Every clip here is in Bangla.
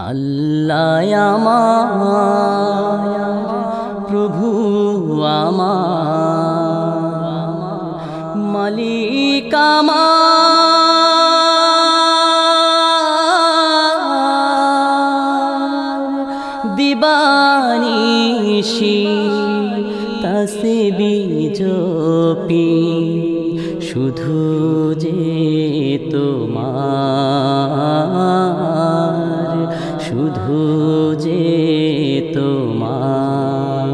আল্লাহ আমার প্রভু আমার মালিক আমার দিবানিশি তাসে বিজপি শুধু যে তোমার শুধু যে তোমার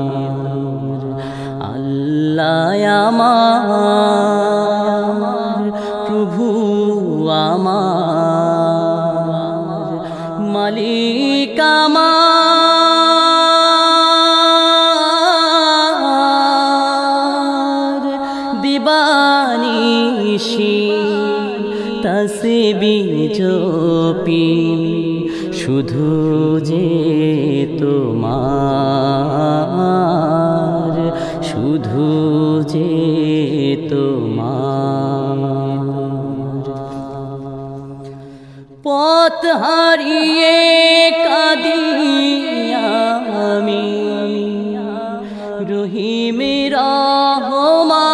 আল্লাহ প্রভু আমার মালিক আমার দিবানিশি তাসে বিজপি শুধু যে তোমার শুধু যে তোমার। পথ হারিয়ে কাঁদি আমি রহিম দাও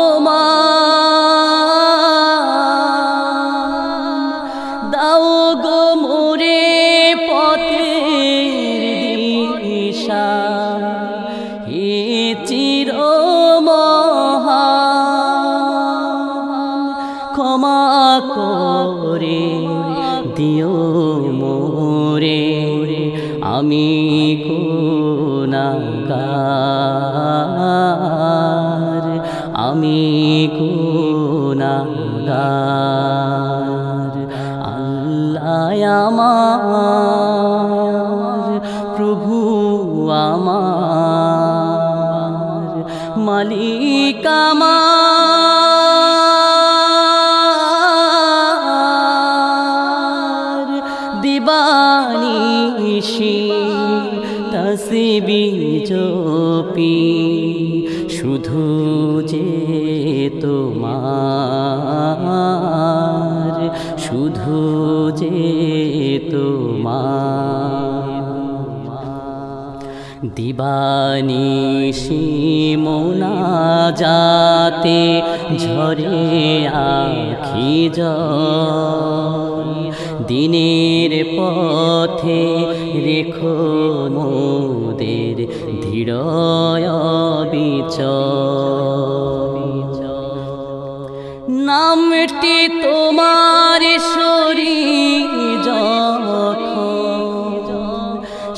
চির ক্ষমা করে দিও মোরে আমি গুনাগার আমি গুনাগার আল্লাহ আমার মালিক আমার দিবানিশি তসবি জপি শুধু যে তোমার দিবানিশি মোনা যাতে ঝরে আখি জল। দিনের পথে রেখো মোদের দৃঢ় বিচ নামটি তোমার শরীর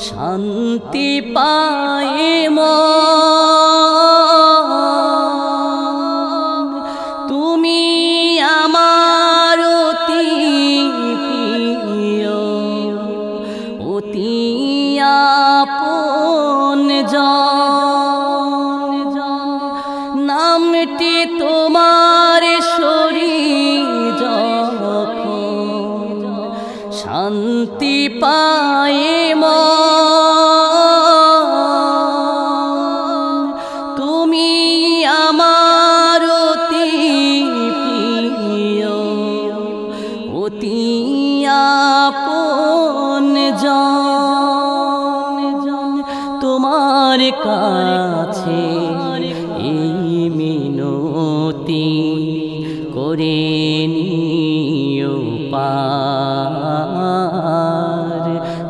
শান্তি নামটি তোমার যখন শান্তি পায়ে তুমি আমার অতি প্রিয় তোমার কাছে এই মিনতি করে নিও পার,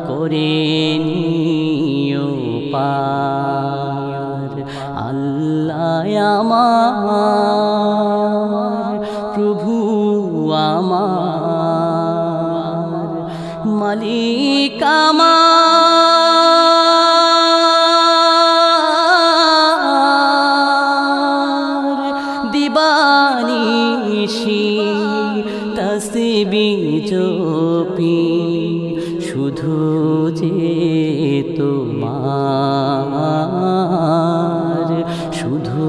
করে নিও পার। আল্লাহ আমার, প্রভু আমার, মালিক হাসি বিজোপি। শুধু যে তোমার শুধু